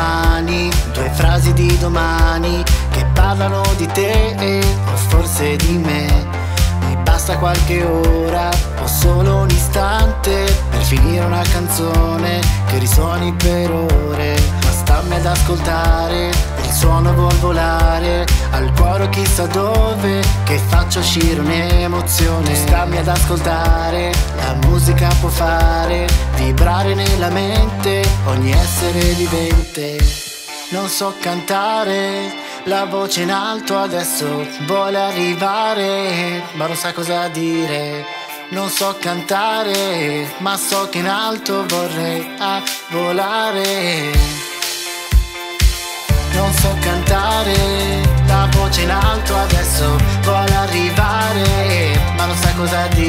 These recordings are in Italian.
mani due frasi di domani che parlano di te o forse di me. Mi basta qualche ora o solo un istante per finire una canzone che risuoni per ore. Ma stammi ad ascoltare, il suono vuol volare al cuore chissà dove che faccia uscire un'emozione. Stammi ad ascoltare, la musica può fare vibrare nella mente ogni essere vivente. Non so cantare, la voce in alto adesso vuole arrivare, ma non sa cosa dire. Non so cantare, ma so che in alto vorrei volare. Non so cantare, la voce in alto adesso vuole arrivare, ma non sa cosa dire.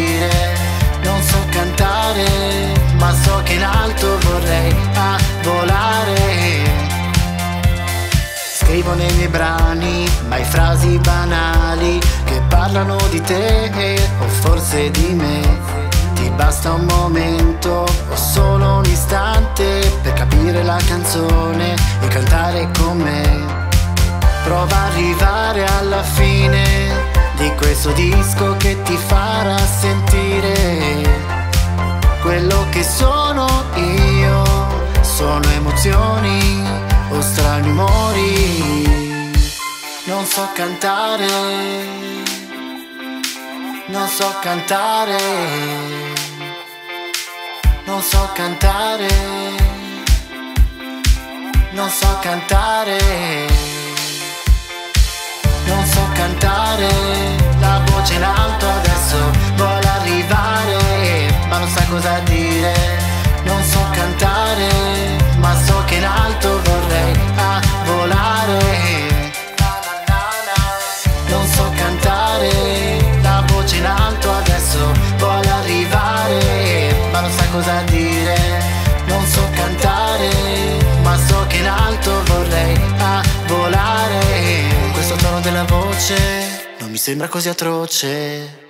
Scrivo nei miei brani mai frasi banali che parlano di te o forse di me. Ti basta un momento o solo un istante per capire la canzone e cantare con me. Prova a arrivare alla fine di questo disco che ti farà sentire quello che sono io. Sono emozioni o strani umori. Non so cantare, non so cantare, non so cantare, non so cantare, non so cantare, la voce in alto adesso vuole arrivare, ma non sa cosa dire. So cantare, ma so che in alto vorrei a volare. Questo tono della voce non mi sembra così atroce.